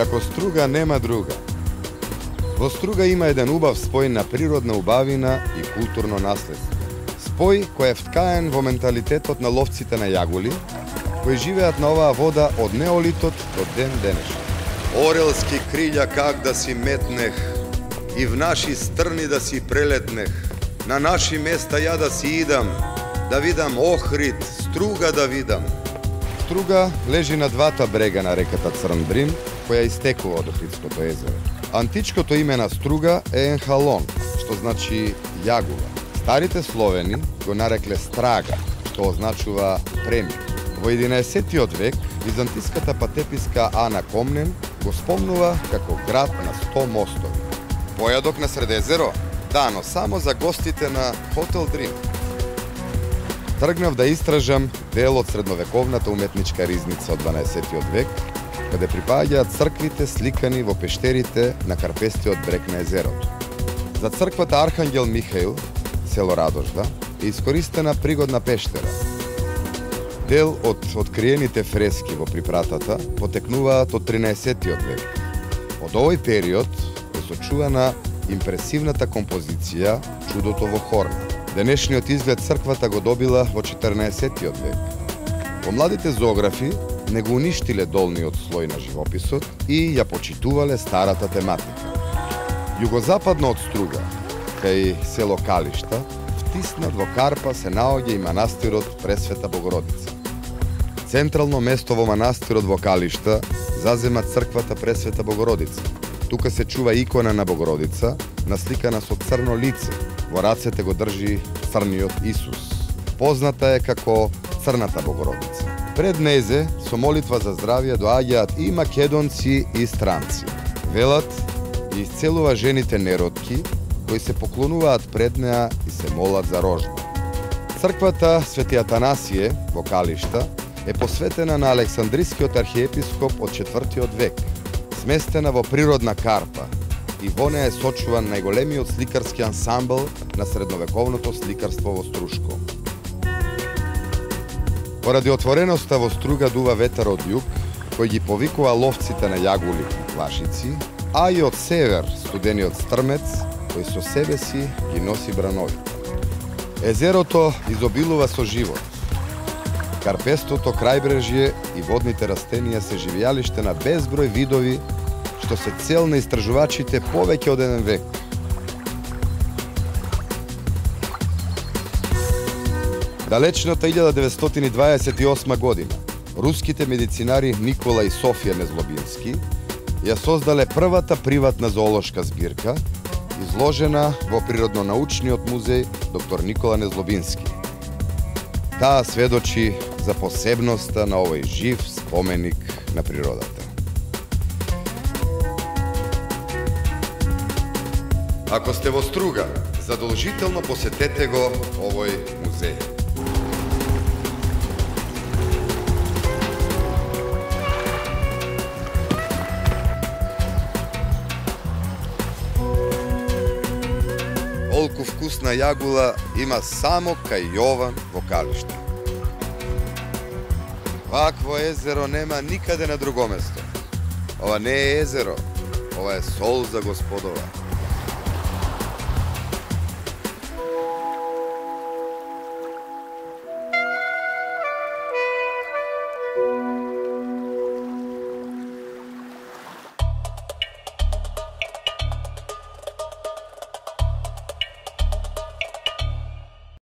Како струга нема друга. Во струга има еден убав спој на природна убавина и културно наследство. Спој кој е вткаен во менталитетот на ловците на јагули, кои живеат на оваа вода од неолитот до ден денешен. Орелски крилја как да си метнех и в наши стрни да си прелетнех. На наши места ја да си идам, да видам Охрид, Струга да видам. Струга лежи на двата брега на реката Црндрин, која истекува од Охридското езеро. Античкото име на Струга е Енхалон, што значи јагула. Старите словени го нарекле Страга, што означува премир. Во 11 век, византиската патеписка Ана Комнен го спомнува како град на 100 мостови. Појадок на Средезеро? Да, но само за гостите на Хотел Дрим. Тргнав да истражам дел од средновековната уметничка ризница од 12 век, каде припаѓаат црквите сликани во пештерите на карпестиот брег на езерото. За црквата Архангел Михаил, село Радожда, е искористена пригодна пештера. Дел од откриените фрески во припратата потекнуваат од 13 век. Од овој период е сочувана импресивната композиција Чудото во Хорна. Денешниот изглед црквата го добила во 14 век. Помладите зоографи не го уништиле долниот слој на живописот и ја почитувале старата тематика. Југозападно од Струга, кај село Калишта, втиснат во Карпа се наоѓа и манастирот Пресвета Богородица. Централно место во манастирот во Калишта зазема црквата Пресвета Богородица. Тука се чува икона на Богородица, насликана со црно лице. Во рацете го држи црниот Исус. Позната е како Црната Богородица. Пред незе, со молитва за здравје, доаѓаат и македонци и странци. Велат и исцелува жените неродки, кои се поклонуваат пред неа и се молат за рожба. Црквата Свети Атанасије во Калишта е посветена на Александрискиот архиепископ од 4 век, сместена во природна карпа и во неа е сочуван најголемиот сликарски ансамбл на средновековното сликарство во Струшко. Поради отвореноста во струга дува ветер од југ, кој ги повикува ловците на јагули и плашици, а и од север студениот стрмец, кој со себе си ги носи бранови. Езерото изобилува со живот. Карпестото крајбрежје и водните растенија се живеалиште на безброј видови, што се цел на истражувачите повеќе од еден век. Далечната 1928 година, руските медицинари Никола и Софија Незлобински ја создале првата приватна зоолошка збирка, изложена во Природно-научниот музеј доктор Никола Незлобински. Таа сведочи за посебноста на овој жив споменик на природата. Ако сте во Струга, задолжително посетете го овој музеј. Толку вкусна јагула има само кај Јован во Калиште. Вакво езеро нема никаде на друго место. Ова не е езеро, ова е сол за господова.